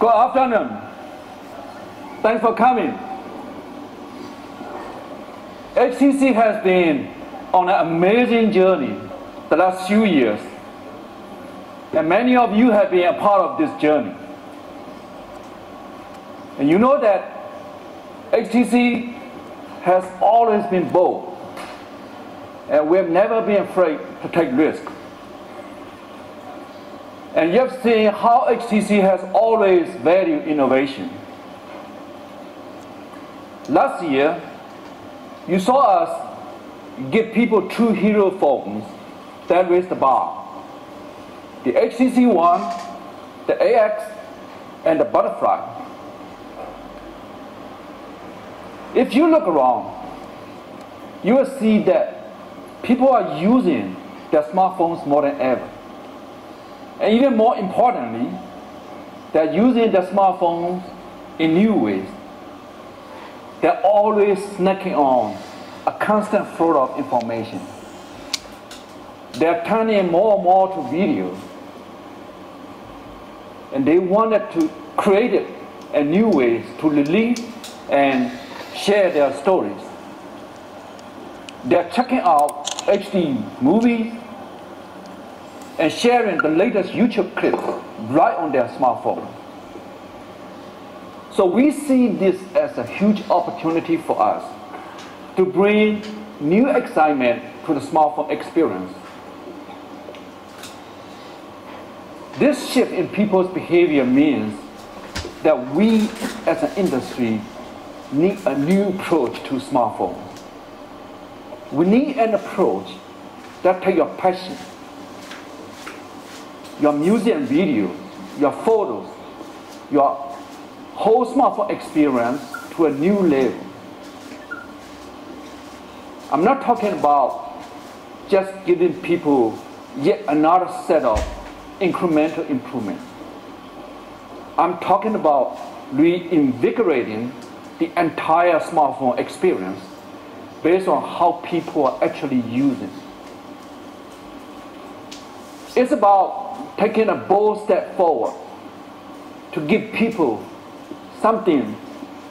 Good afternoon. Thanks for coming. HTC has been on an amazing journey the last few years, and many of you have been a part of this journey. And you know that HTC has always been bold, and we have never been afraid to take risks. And you have seen how HTC has always valued innovation. Last year, you saw us give people two hero phones that raised the bar. The HTC One, the AX, and the Butterfly. If you look around, you will see that people are using their smartphones more than ever. And even more importantly, they're using their smartphones in new ways. They're always snacking on a constant flow of information. They're turning more and more to video. And they wanted to create in new ways to release and share their stories. They're checking out HD movies and sharing the latest YouTube clips right on their smartphone. So we see this as a huge opportunity for us to bring new excitement to the smartphone experience. This shift in people's behavior means that we as an industry need a new approach to smartphones. We need an approach that takes your passion, your music and video, your photos, your whole smartphone experience to a new level. I'm not talking about just giving people yet another set of incremental improvement. I'm talking about reinvigorating the entire smartphone experience based on how people are actually using. It's about taking a bold step forward to give people something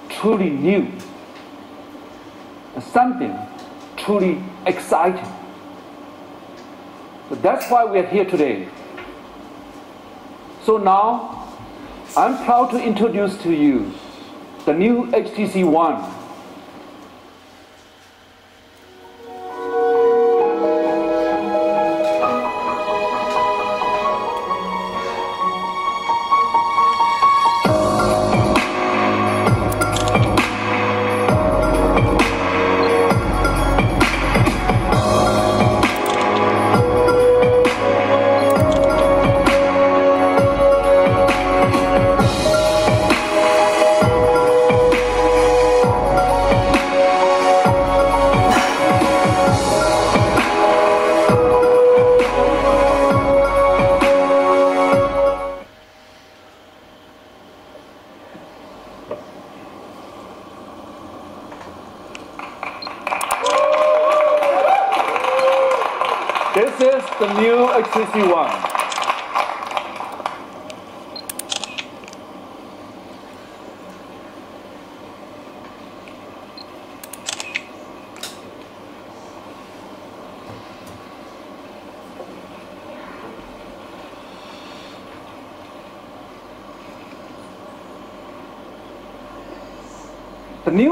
truly new, something truly exciting. So that's why we're here today. So now, I'm proud to introduce to you the new HTC One.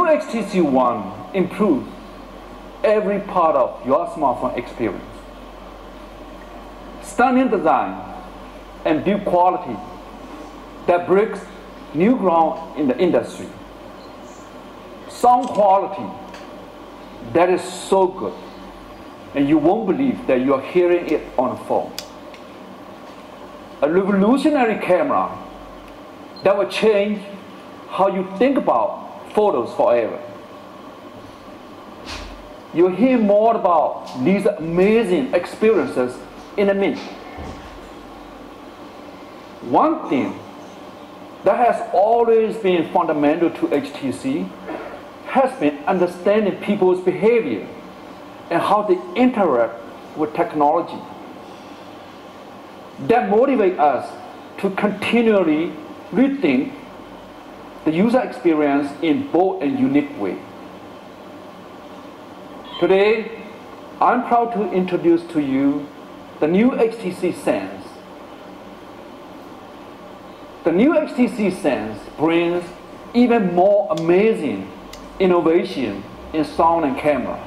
HTC One improves every part of your smartphone experience. Stunning design and build quality that breaks new ground in the industry. Sound quality that is so good and you won't believe that you are hearing it on a phone. A revolutionary camera that will change how you think about photos forever. You'll hear more about these amazing experiences in a minute. One thing that has always been fundamental to HTC has been understanding people's behavior and how they interact with technology. That motivates us to continually rethink the user experience in bold and unique way. Today, I'm proud to introduce to you the new HTC Sense. The new HTC Sense brings even more amazing innovation in sound and camera.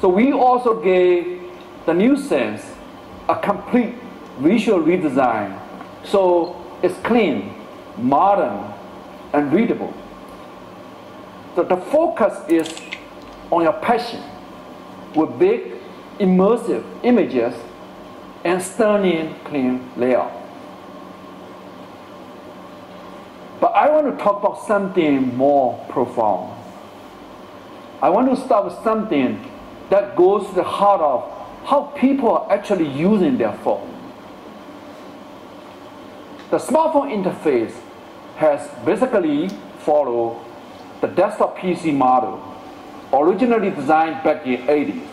So we also gave the new Sense a complete visual redesign. So it's clean, modern, and readable. So the focus is on your passion with big, immersive images and stunning clean layout. But I want to talk about something more profound. I want to start with something that goes to the heart of how people are actually using their phone. The smartphone interface has basically followed the desktop PC model, originally designed back in the 80s.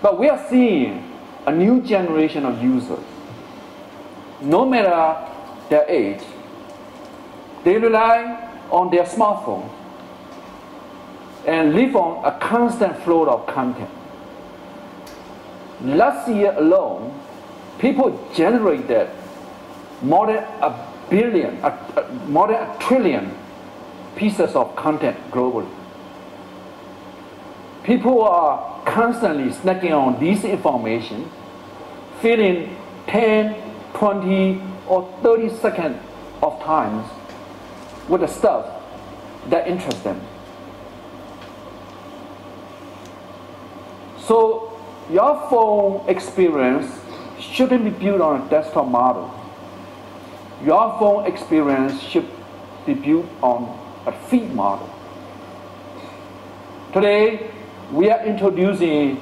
But we are seeing a new generation of users. No matter their age, they rely on their smartphone and live on a constant flow of content. Last year alone, people generated more than a billion, a, a, more than a trillion pieces of content globally. People are constantly snacking on this information, filling 10, 20, or 30 seconds of times with the stuff that interests them. So your phone experience shouldn't be built on a desktop model. Your phone experience should be built on a feed model. Today, we are introducing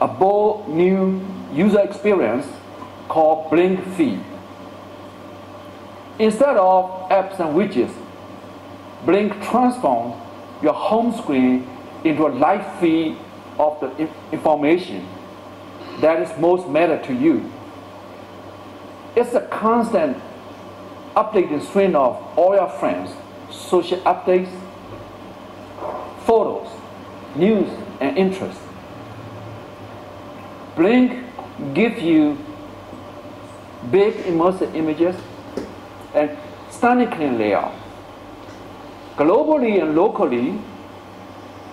a bold new user experience called Blink Feed. Instead of apps and widgets, Blink transforms your home screen into a live feed of the information that is most matter to you. It's a constant updating stream of all your friends, social updates, photos, news, and interests. Blink gives you big immersive images and stunning clean layout. Globally and locally,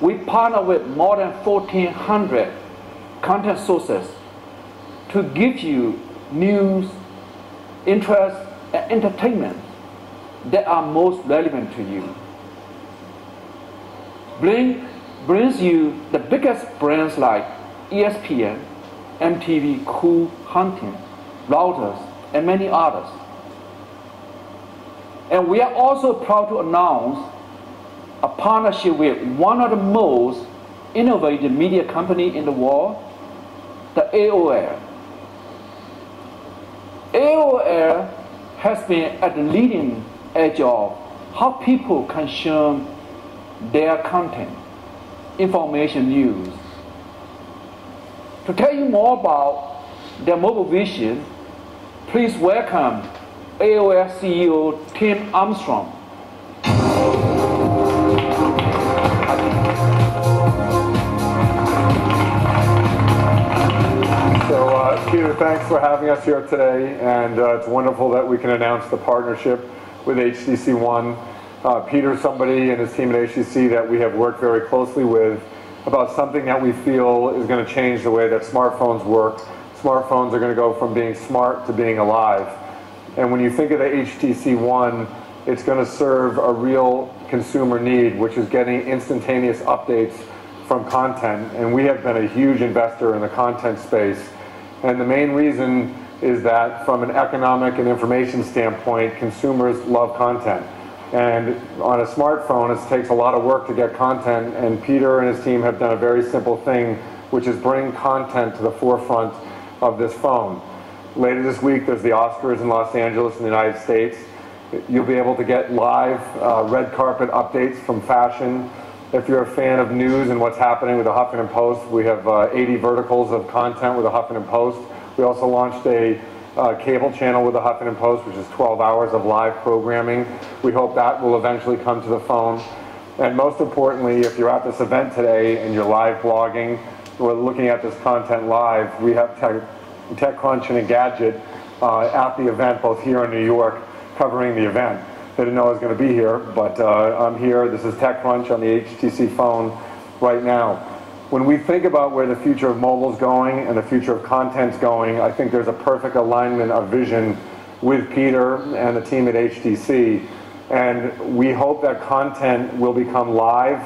we partner with more than 1,400 content sources to give you news, interest, and entertainment that are most relevant to you. Blink brings you the biggest brands like ESPN, MTV, Cool Hunting, Reuters, and many others. And we are also proud to announce a partnership with one of the most innovative media company in the world, the AOL. AOL has been at the leading edge of how people consume their content, information news. To tell you more about their mobile vision, please welcome AOL CEO Tim Armstrong. Us here today, and uh, it's wonderful that we can announce the partnership with HTC One. Uh, Peter's somebody and his team at HTC that we have worked very closely with about something that we feel is going to change the way that smartphones work. Smartphones are going to go from being smart to being alive. And when you think of the HTC One, it's going to serve a real consumer need, which is getting instantaneous updates from content. And we have been a huge investor in the content space. And the main reason is that from an economic and information standpoint, consumers love content. And on a smartphone, it takes a lot of work to get content, and Peter and his team have done a very simple thing, which is bring content to the forefront of this phone. Later this week, there's the Oscars in Los Angeles in the United States. You'll be able to get live uh, red carpet updates from fashion. If you're a fan of news and what's happening with the Huffington Post, we have uh, 80 verticals of content with the Huffington Post. We also launched a uh, cable channel with the Huffington Post, which is 12 hours of live programming. We hope that will eventually come to the phone. And most importantly, if you're at this event today and you're live blogging, we're looking at this content live, we have Tech, TechCrunch and Engadget uh, at the event, both here in New York, covering the event. They didn't know I was going to be here, but uh, I'm here. This is TechCrunch on the HTC phone right now. When we think about where the future of mobile is going and the future of content's going, I think there's a perfect alignment of vision with Peter and the team at HTC. And we hope that content will become live,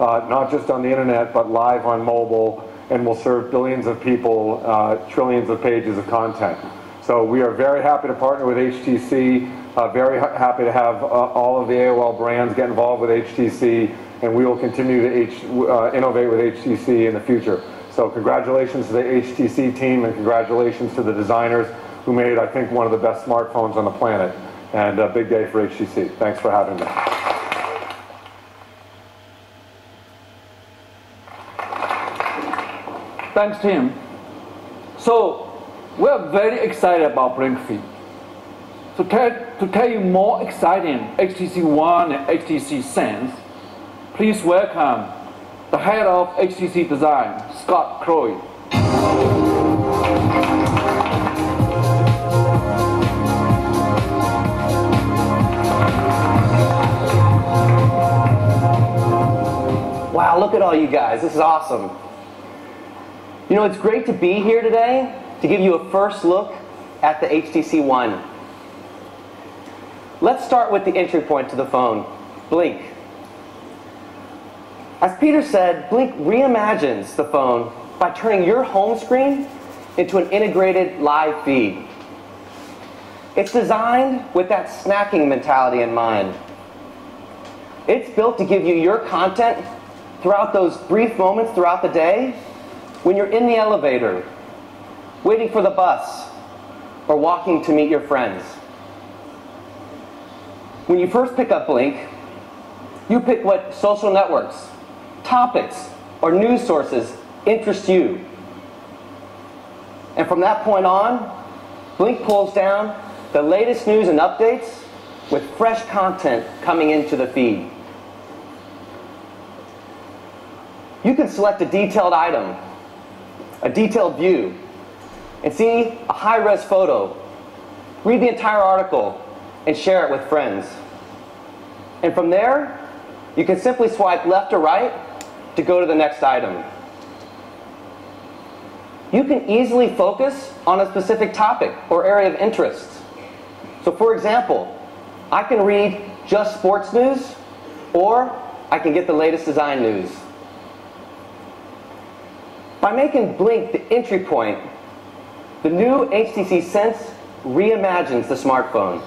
uh, not just on the internet, but live on mobile, and will serve billions of people, uh, trillions of pages of content. So we are very happy to partner with HTC, uh, very ha happy to have uh, all of the AOL brands get involved with HTC, and we will continue to H uh, innovate with HTC in the future. So congratulations to the HTC team, and congratulations to the designers who made, I think, one of the best smartphones on the planet. And a big day for HTC. Thanks for having me. Thanks, Tim. So, we're very excited about BlinkFeed. So tell, to tell you more exciting HTC One and HTC Sense, please welcome the head of HTC Design, Scott Croyle. Wow, look at all you guys. This is awesome. You know, it's great to be here today to give you a first look at the HTC One. Let's start with the entry point to the phone, Blink. As Peter said, Blink reimagines the phone by turning your home screen into an integrated live feed. It's designed with that snacking mentality in mind. It's built to give you your content throughout those brief moments throughout the day when you're in the elevator, waiting for the bus, or walking to meet your friends. When you first pick up Blink, you pick what social networks, topics, or news sources interest you. And from that point on, Blink pulls down the latest news and updates with fresh content coming into the feed. You can select a detailed item, a detailed view, and see a high-res photo, read the entire article, and share it with friends. And from there, you can simply swipe left or right to go to the next item. You can easily focus on a specific topic or area of interest. So for example, I can read just sports news, or I can get the latest design news. By making Blink the entry point, the new HTC Sense reimagines the smartphone.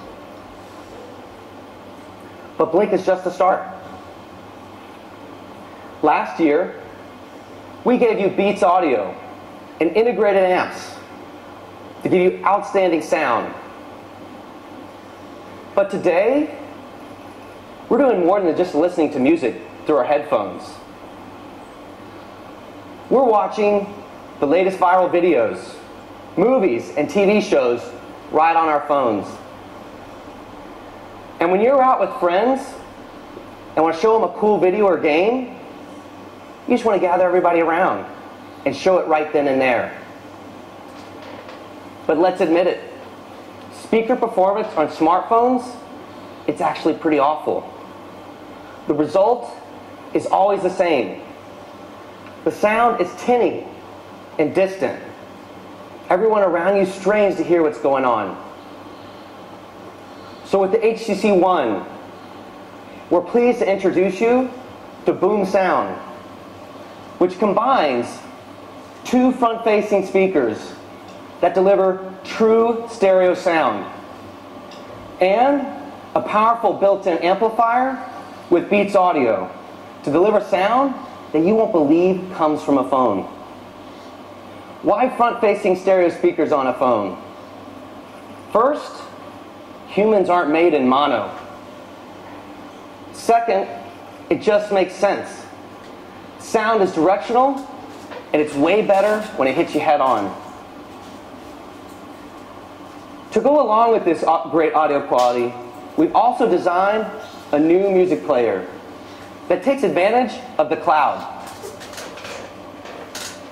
But Blink is just the start. Last year, we gave you Beats Audio and integrated amps to give you outstanding sound. But today, we're doing more than just listening to music through our headphones. We're watching the latest viral videos, movies, and TV shows right on our phones. And when you're out with friends and want to show them a cool video or game, you just want to gather everybody around and show it right then and there. But let's admit it, speaker performance on smartphones, it's actually pretty awful. The result is always the same. The sound is tinny and distant. Everyone around you strains to hear what's going on. So with the HTC One, we're pleased to introduce you to Boom Sound, which combines two front-facing speakers that deliver true stereo sound and a powerful built-in amplifier with Beats Audio to deliver sound that you won't believe comes from a phone. Why front-facing stereo speakers on a phone? First, humans aren't made in mono. Second, it just makes sense. Sound is directional, and it's way better when it hits you head on. To go along with this great audio quality, we've also designed a new music player that takes advantage of the cloud.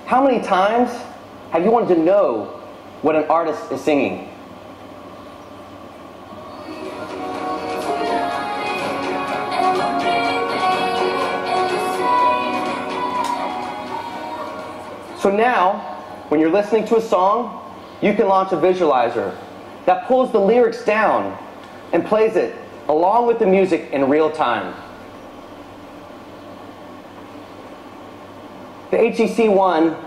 How many times have you wanted to know what an artist is singing? So now, when you're listening to a song, you can launch a visualizer that pulls the lyrics down and plays it along with the music in real time. The HTC One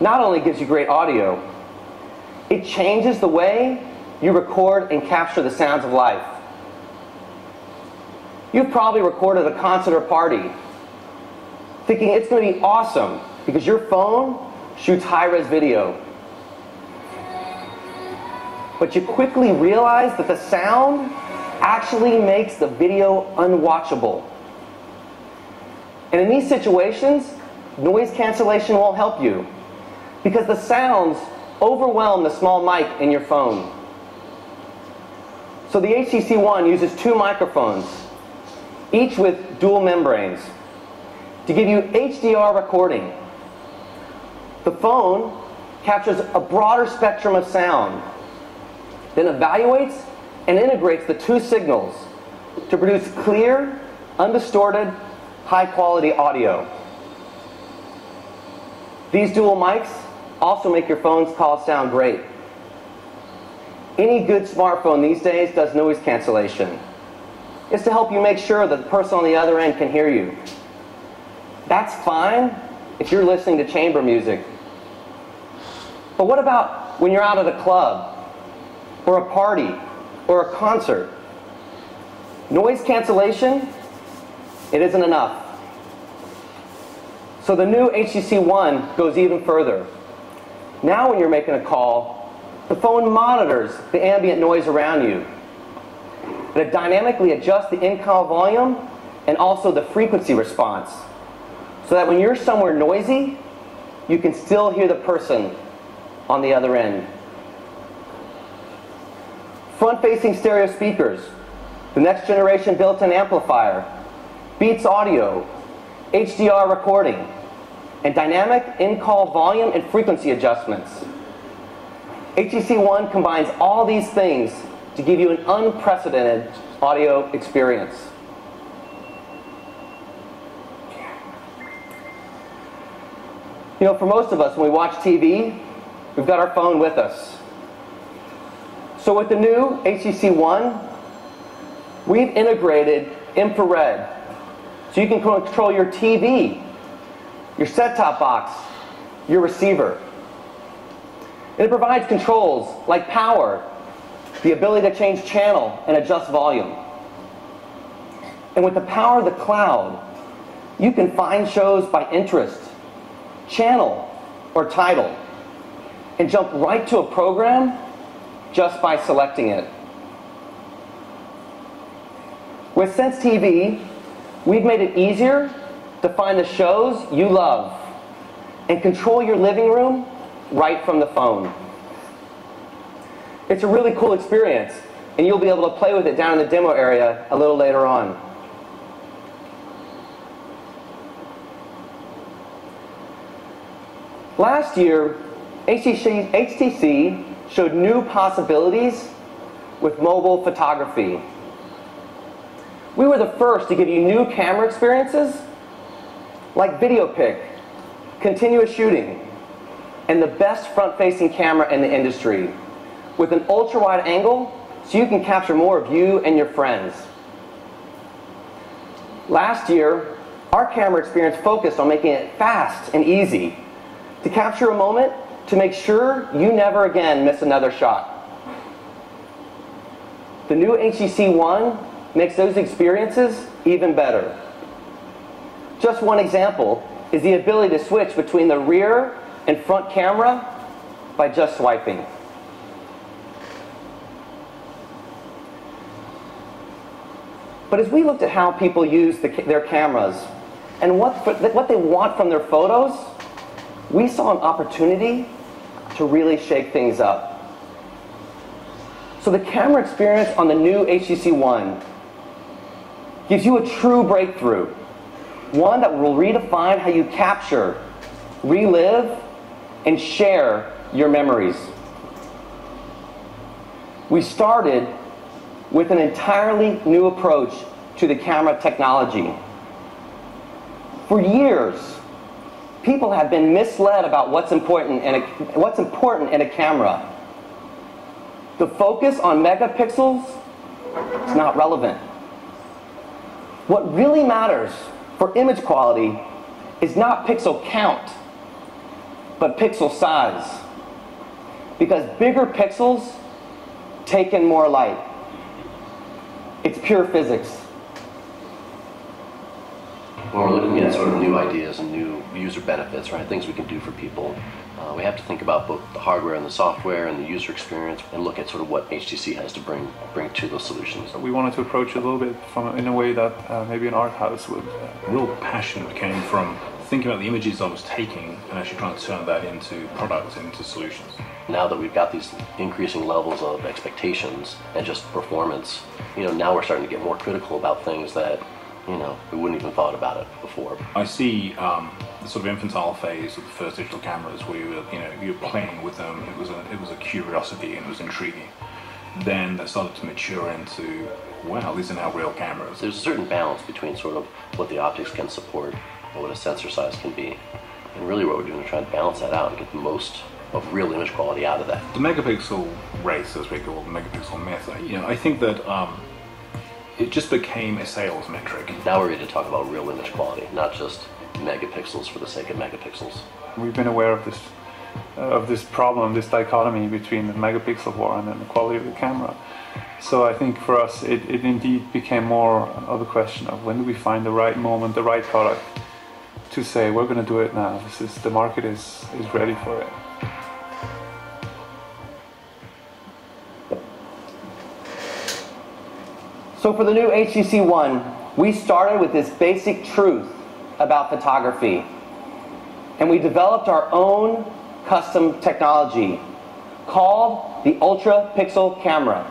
not only gives you great audio, it changes the way you record and capture the sounds of life. You've probably recorded a concert or party thinking it's going to be awesome because your phone shoots high-res video. But you quickly realize that the sound actually makes the video unwatchable. And in these situations, noise cancellation won't help you because the sounds overwhelm the small mic in your phone. So the HTC One uses two microphones, each with dual membranes, to give you HDR recording the phone captures a broader spectrum of sound, then evaluates and integrates the two signals to produce clear, undistorted, high quality audio. These dual mics also make your phone's call sound great. Any good smartphone these days does noise cancellation. It's to help you make sure that the person on the other end can hear you. That's fine if you're listening to chamber music but what about when you're out at a club or a party or a concert? Noise cancellation, it isn't enough. So the new HTC One goes even further. Now when you're making a call, the phone monitors the ambient noise around you. It dynamically adjusts the in-call volume and also the frequency response. So that when you're somewhere noisy, you can still hear the person on the other end. Front-facing stereo speakers, the next generation built-in amplifier, Beats audio, HDR recording, and dynamic in-call volume and frequency adjustments. HTC One combines all these things to give you an unprecedented audio experience. You know, for most of us, when we watch TV, We've got our phone with us. So with the new HTC One, we've integrated infrared. So you can control your TV, your set-top box, your receiver. And it provides controls like power, the ability to change channel and adjust volume. And with the power of the cloud, you can find shows by interest, channel, or title and jump right to a program just by selecting it. With Sense TV, we've made it easier to find the shows you love and control your living room right from the phone. It's a really cool experience, and you'll be able to play with it down in the demo area a little later on. Last year, HTC, HTC showed new possibilities with mobile photography. We were the first to give you new camera experiences like VideoPic, continuous shooting, and the best front-facing camera in the industry with an ultra-wide angle so you can capture more of you and your friends. Last year, our camera experience focused on making it fast and easy to capture a moment to make sure you never again miss another shot. The new HTC One makes those experiences even better. Just one example is the ability to switch between the rear and front camera by just swiping. But as we looked at how people use the, their cameras and what, what they want from their photos, we saw an opportunity to really shake things up. So the camera experience on the new HTC One gives you a true breakthrough. One that will redefine how you capture, relive, and share your memories. We started with an entirely new approach to the camera technology. For years, people have been misled about what's important in a, what's important in a camera. The focus on megapixels is not relevant. What really matters for image quality is not pixel count, but pixel size. Because bigger pixels take in more light. It's pure physics. When we're looking at sort of new ideas and new user benefits, right, things we can do for people, uh, we have to think about both the hardware and the software and the user experience and look at sort of what HTC has to bring bring to those solutions. We wanted to approach it a little bit from in a way that uh, maybe an art house would. Uh, real passion came from thinking about the images I was taking and actually trying to turn that into products, into solutions. Now that we've got these increasing levels of expectations and just performance, you know, now we're starting to get more critical about things that you know, we wouldn't even thought about it before. I see um, the sort of infantile phase of the first digital cameras where you were, you know, you were playing with them. It was a, it was a curiosity and it was intriguing. Then that started to mature into, wow, these are now real cameras. There's a certain balance between sort of what the optics can support and what a sensor size can be. And really what we're doing is trying to balance that out and get the most of real image quality out of that. The megapixel race, as we call it, the megapixel myth, you know, I think that um, it just became a sales metric. Now we're ready to talk about real image quality, not just megapixels for the sake of megapixels. We've been aware of this uh, of this problem, this dichotomy between the megapixel war and then the quality of the camera. So I think for us, it, it indeed became more of a question of when do we find the right moment, the right product to say we're going to do it now. This is the market is is ready for it. So for the new HTC One, we started with this basic truth about photography. And we developed our own custom technology called the Ultra Pixel Camera.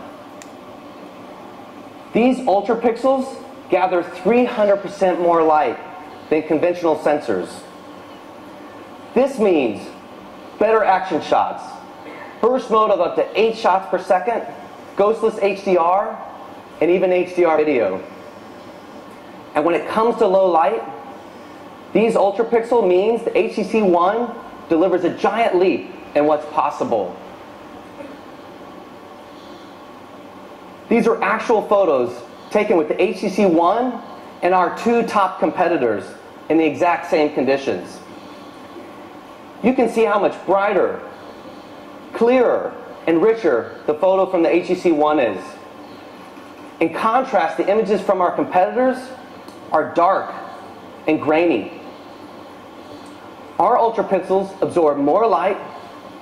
These Ultra Pixels gather 300% more light than conventional sensors. This means better action shots, burst mode of up to 8 shots per second, ghostless HDR, and even HDR video. And when it comes to low light, these ultra pixel means the HTC One delivers a giant leap in what's possible. These are actual photos taken with the HTC One and our two top competitors in the exact same conditions. You can see how much brighter, clearer, and richer the photo from the HTC One is. In contrast, the images from our competitors are dark and grainy. Our ultra pixels absorb more light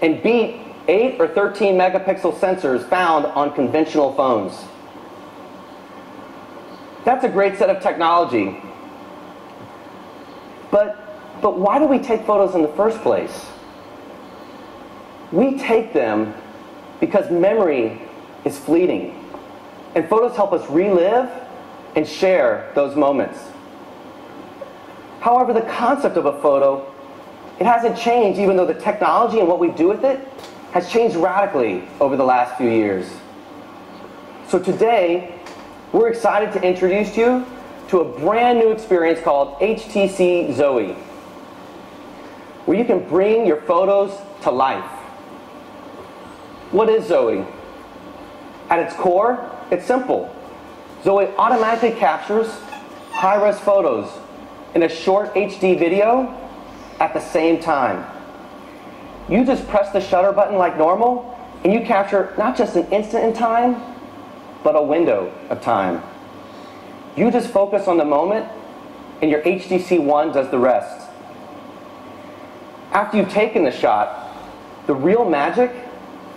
and beat 8 or 13 megapixel sensors found on conventional phones. That's a great set of technology. But, but why do we take photos in the first place? We take them because memory is fleeting. And photos help us relive and share those moments. However, the concept of a photo, it hasn't changed even though the technology and what we do with it has changed radically over the last few years. So today, we're excited to introduce you to a brand new experience called HTC Zoe, where you can bring your photos to life. What is Zoe? At its core, it's simple. Zoe automatically captures high-res photos in a short HD video at the same time. You just press the shutter button like normal, and you capture not just an instant in time, but a window of time. You just focus on the moment, and your HTC One does the rest. After you've taken the shot, the real magic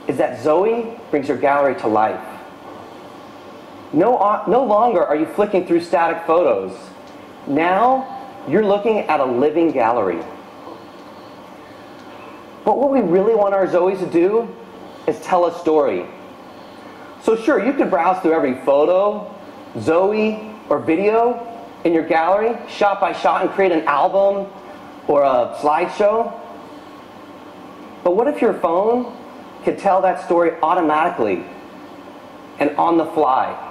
is that Zoe brings your gallery to life. No, uh, no longer are you flicking through static photos. Now, you're looking at a living gallery. But what we really want our Zoes to do is tell a story. So sure, you could browse through every photo, Zoe, or video in your gallery, shot by shot, and create an album or a slideshow. But what if your phone could tell that story automatically and on the fly?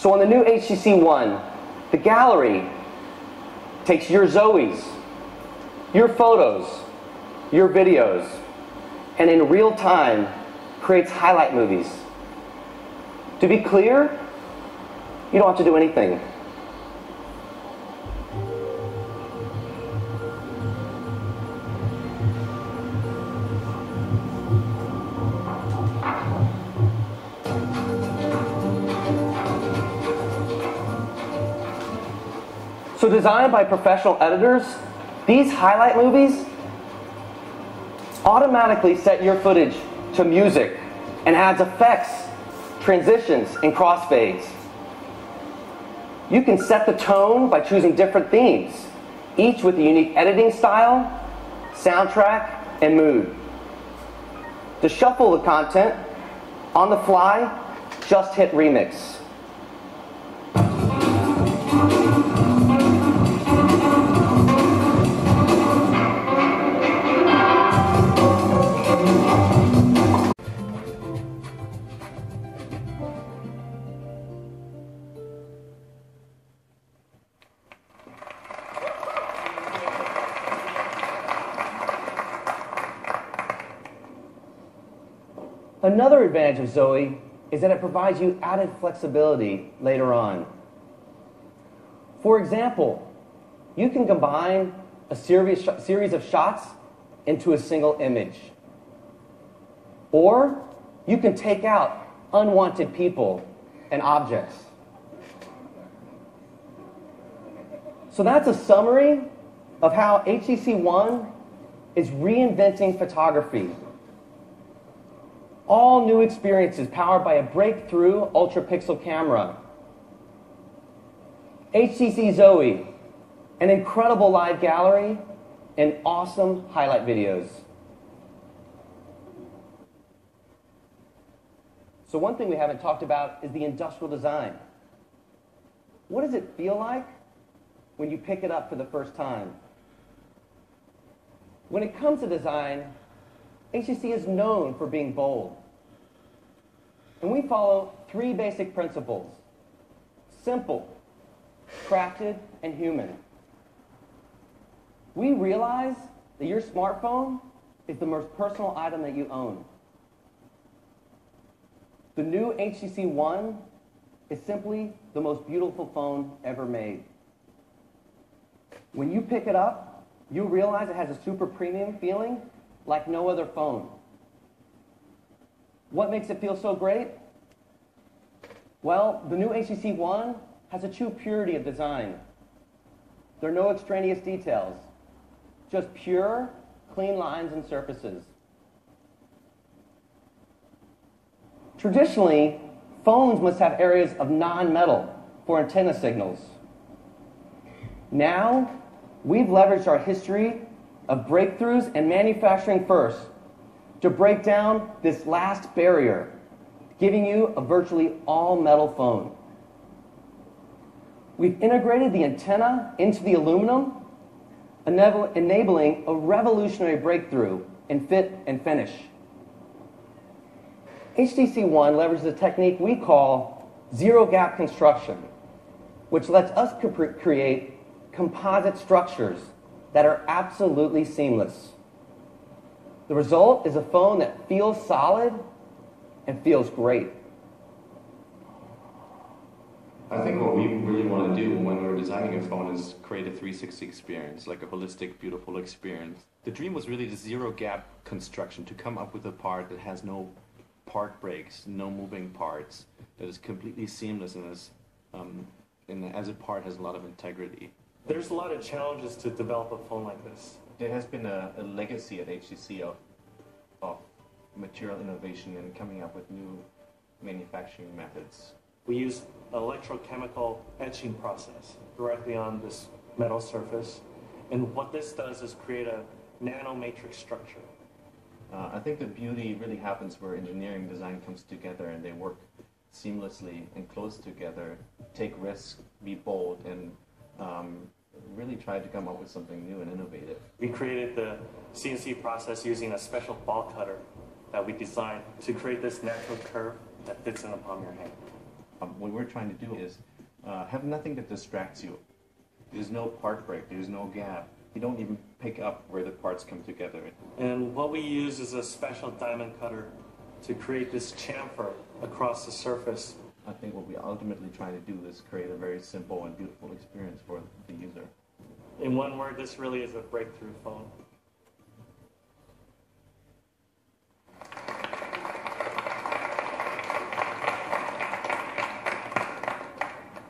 So on the new HTC One, the gallery takes your Zoes, your photos, your videos, and in real time creates highlight movies. To be clear, you don't have to do anything. So designed by professional editors, these highlight movies automatically set your footage to music and adds effects, transitions, and crossfades. You can set the tone by choosing different themes, each with a unique editing style, soundtrack, and mood. To shuffle the content, on the fly, just hit remix. Advantage of Zoe is that it provides you added flexibility later on. For example, you can combine a series, of shots into a single image. Or you can take out unwanted people and objects. So that's a summary of how HTC One is reinventing photography all new experiences powered by a breakthrough ultra pixel camera. HTC Zoe, an incredible live gallery, and awesome highlight videos. So one thing we haven't talked about is the industrial design. What does it feel like when you pick it up for the first time? When it comes to design, HTC is known for being bold. And we follow three basic principles. Simple, crafted, and human. We realize that your smartphone is the most personal item that you own. The new HTC One is simply the most beautiful phone ever made. When you pick it up, you realize it has a super premium feeling like no other phone. What makes it feel so great? Well, the new HTC One has a true purity of design. There are no extraneous details, just pure, clean lines and surfaces. Traditionally, phones must have areas of non-metal for antenna signals. Now, we've leveraged our history of breakthroughs and manufacturing first to break down this last barrier, giving you a virtually all-metal phone. We've integrated the antenna into the aluminum, enabling a revolutionary breakthrough in fit and finish. HTC One leverages a technique we call zero gap construction, which lets us create composite structures that are absolutely seamless. The result is a phone that feels solid and feels great. I think what we really want to do when we're designing a phone is create a 360 experience, like a holistic, beautiful experience. The dream was really the zero gap construction to come up with a part that has no part breaks, no moving parts, that is completely seamless and, is, um, and as a part has a lot of integrity. There's a lot of challenges to develop a phone like this there has been a, a legacy at HTC of, of material innovation and coming up with new manufacturing methods. We use electrochemical etching process directly on this metal surface. And what this does is create a nanomatrix structure. Uh, I think the beauty really happens where engineering design comes together and they work seamlessly and close together, take risks, be bold, and um, really tried to come up with something new and innovative. We created the CNC process using a special ball cutter that we designed to create this natural curve that fits in the palm of your hand. Um, what we're trying to do is uh, have nothing that distracts you. There's no part break, there's no gap. You don't even pick up where the parts come together. And what we use is a special diamond cutter to create this chamfer across the surface. I think what we ultimately try to do is create a very simple and beautiful experience for the user. In one word, this really is a breakthrough phone.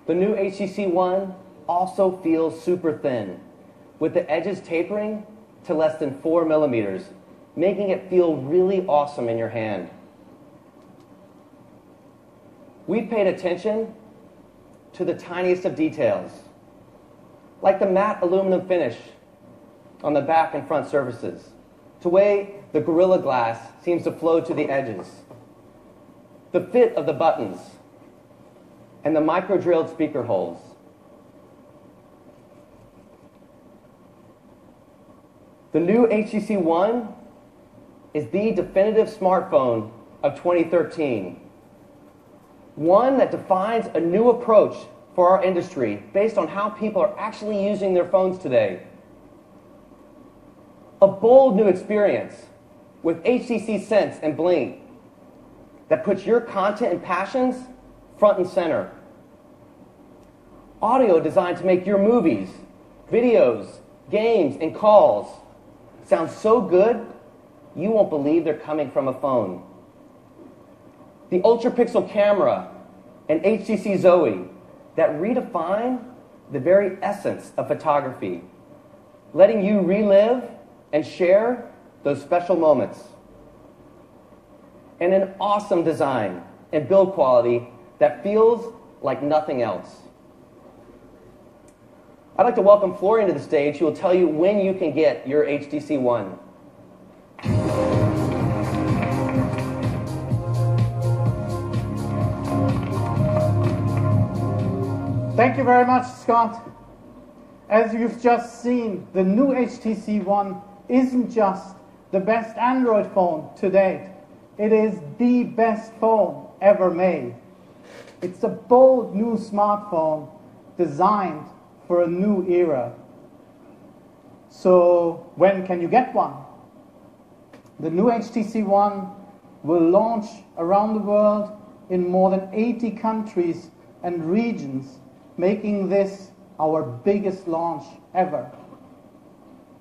The new HTC One also feels super thin, with the edges tapering to less than 4 millimeters, making it feel really awesome in your hand. We paid attention to the tiniest of details, like the matte aluminum finish on the back and front surfaces, to way the Gorilla Glass seems to flow to the edges, the fit of the buttons, and the micro-drilled speaker holes. The new HTC One is the definitive smartphone of 2013. One that defines a new approach for our industry based on how people are actually using their phones today. A bold new experience with HTC Sense and Blink that puts your content and passions front and center. Audio designed to make your movies, videos, games, and calls sound so good you won't believe they're coming from a phone. The ultra pixel camera and HTC Zoe that redefine the very essence of photography, letting you relive and share those special moments. And an awesome design and build quality that feels like nothing else. I'd like to welcome Florian to the stage who will tell you when you can get your HTC One. Thank you very much, Scott. As you've just seen, the new HTC One isn't just the best Android phone to date. It is the best phone ever made. It's a bold new smartphone designed for a new era. So when can you get one? The new HTC One will launch around the world in more than 80 countries and regions, making this our biggest launch ever.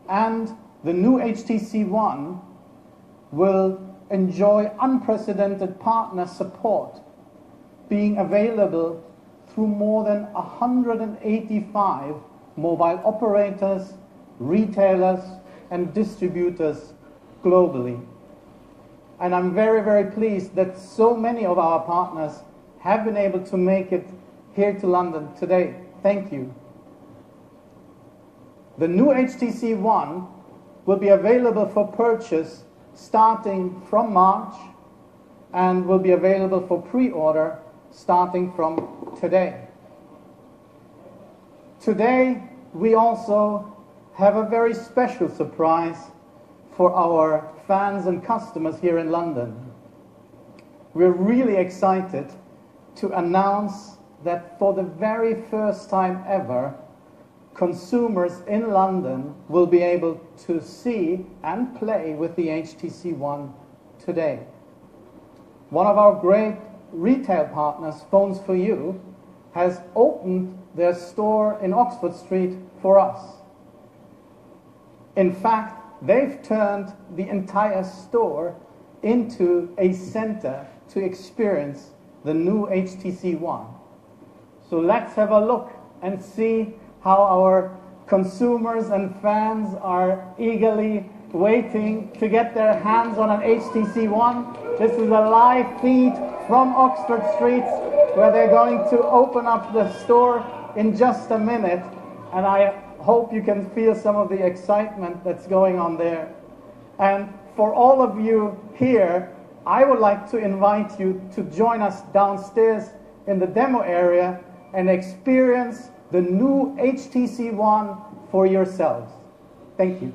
And the new HTC One will enjoy unprecedented partner support, being available through more than 185 mobile operators, retailers, and distributors globally. And I'm very, very pleased that so many of our partners have been able to make it here to London today. Thank you. The new HTC One will be available for purchase starting from March and will be available for pre-order starting from today. Today, we also have a very special surprise for our fans and customers here in London. We're really excited to announce that for the very first time ever, consumers in London will be able to see and play with the HTC One today. One of our great retail partners, Phones 4u, has opened their store in Oxford Street for us. In fact, they've turned the entire store into a center to experience the new HTC One. So let's have a look and see how our consumers and fans are eagerly waiting to get their hands on an HTC One. This is a live feed from Oxford Street, where they're going to open up the store in just a minute and I hope you can feel some of the excitement that's going on there. And for all of you here, I would like to invite you to join us downstairs in the demo area and experience the new HTC One for yourselves. Thank you.